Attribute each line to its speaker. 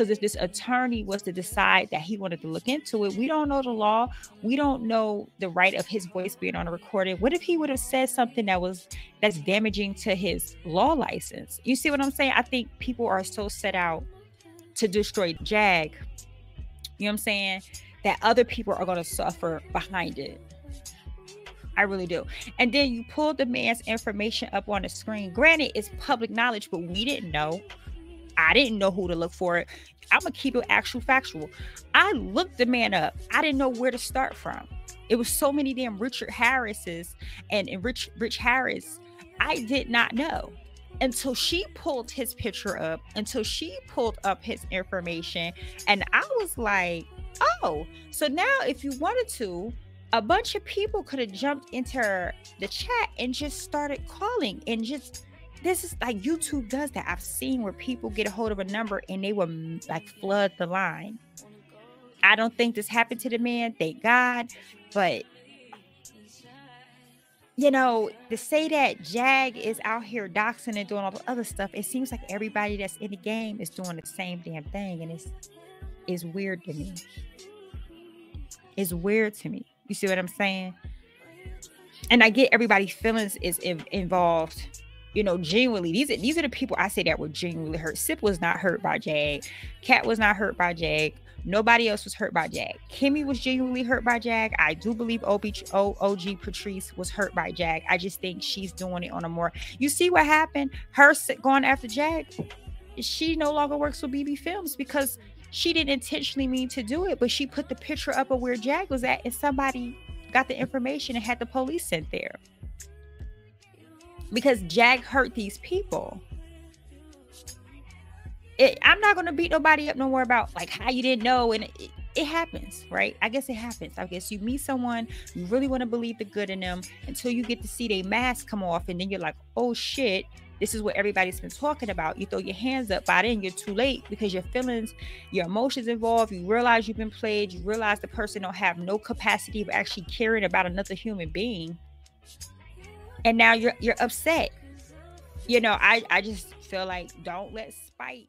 Speaker 1: because if this attorney was to decide that he wanted to look into it, we don't know the law. We don't know the right of his voice being on a recording. What if he would have said something that was that's damaging to his law license? You see what I'm saying? I think people are so set out to destroy Jag. You know what I'm saying? That other people are going to suffer behind it. I really do. And then you pull the man's information up on the screen. Granted, it's public knowledge, but we didn't know. I didn't know who to look for it. I'm gonna keep it actual factual. I looked the man up. I didn't know where to start from. It was so many damn Richard Harris's and, and Rich Rich Harris. I did not know until she pulled his picture up, until she pulled up his information, and I was like, oh, so now if you wanted to, a bunch of people could have jumped into the chat and just started calling and just this is like YouTube does that. I've seen where people get a hold of a number and they will like flood the line. I don't think this happened to the man, thank God. But you know, to say that Jag is out here doxing and doing all the other stuff, it seems like everybody that's in the game is doing the same damn thing, and it's it's weird to me. It's weird to me. You see what I'm saying? And I get everybody's feelings is in, involved you know, genuinely, these are these are the people I say that were genuinely hurt. Sip was not hurt by Jag. Cat was not hurt by Jag. Nobody else was hurt by Jag. Kimmie was genuinely hurt by Jag. I do believe OG Patrice was hurt by Jag. I just think she's doing it on a more. You see what happened? Her going after Jag. She no longer works with BB Films because she didn't intentionally mean to do it, but she put the picture up of where Jag was at, and somebody got the information and had the police sent there because Jag hurt these people. It, I'm not gonna beat nobody up no more about like how you didn't know, and it, it happens, right? I guess it happens. I guess you meet someone, you really want to believe the good in them until you get to see their mask come off, and then you're like, oh shit, this is what everybody's been talking about. You throw your hands up, by then you're too late because your feelings, your emotions involved. You realize you've been played. You realize the person don't have no capacity of actually caring about another human being and now you're you're upset you know i i just feel like don't let spite